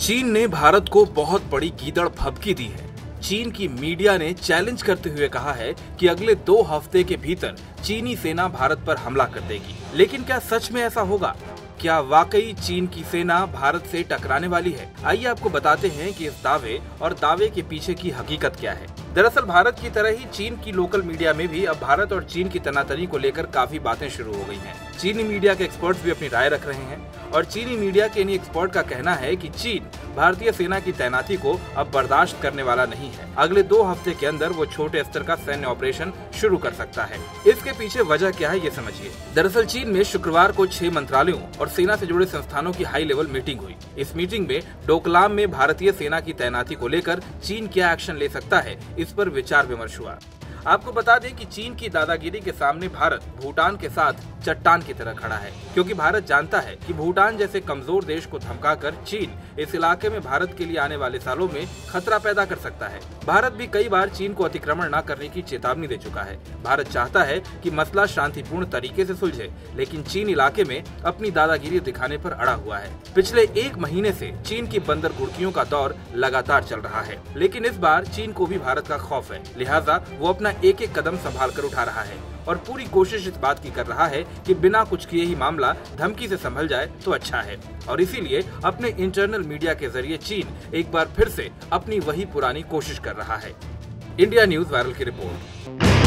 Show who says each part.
Speaker 1: चीन ने भारत को बहुत बड़ी गीदड़ फबकी दी है। चीन की मीडिया ने चैलेंज करते हुए कहा है कि अगले दो हफ़्ते के भीतर चीनी सेना भारत पर हमला कर देगी। लेकिन क्या सच में ऐसा होगा? क्या वाकई चीन की सेना भारत से टकराने वाली है? आइए आपको बताते हैं कि इस दावे और दावे के पीछे की हकीकत क्या है। दरअसल भारत की तरह ही चीन की लोकल मीडिया में भी अब भारत और चीन की तनातनी को लेकर काफ़ी बातें शुरू हो गई हैं। चीनी मीडिया के एक्सपर्ट्स भी अपनी राय रख रहे हैं और चीनी मीडिया के इन एक्सपर्ट का कहना है कि चीन भारतीय सेना की तैनाती को अब बर्दाश्त करने वाला नहीं है। अगले दो हफ़्ते के अंदर वो छोटे स्तर का सैन्य ऑपरेशन शुरू कर सकता है। इसके पीछे वजह क्या है ये समझिए। दरअसल चीन में शुक्रवार को छह मंत्रालयों और सेना से जुड़े संस्थानों की हाई लेवल मीटिंग हुई। इस मीटिंग में डोकलाम में भारतीय सेना की तैनाती को लेकर चीन क्या एक्शन ले सकता है, इस पर विचार विमर्श हुआ। आपको बता दें कि चीन की दादागिरी के सामने भारत भूटान के साथ चट्टान की तरह खड़ा है, क्योंकि भारत जानता है कि भूटान जैसे कमज़ोर देश को धमकाकर चीन इस इलाके में भारत के लिए आने वाले सालों में खतरा पैदा कर सकता है। भारत भी कई बार चीन को अतिक्रमण न करने की चेतावनी दे चुका है। भारत चाहता है कि मसला शांतिपूर्ण तरीके से सुलझे, लेकिन चीन इलाके में अपनी दादागिरी दिखाने पर अड़ा हुआ है। पिछले एक महीने से चीन की बंदर घुड़कियों का दौर लगातार चल रहा है, लेकिन इस बार चीन को भी भारत का खौफ है, लिहाजा वो अपना एक एक कदम संभाल कर उठा रहा है और पूरी कोशिश इस बात की कर रहा है कि बिना कुछ किए ही मामला धमकी से संभल जाए तो अच्छा है। और इसीलिए अपने इंटरनल मीडिया के ज़रिए चीन एक बार फिर से अपनी वही पुरानी कोशिश कर रहा है। इंडिया न्यूज़ वायरल की रिपोर्ट।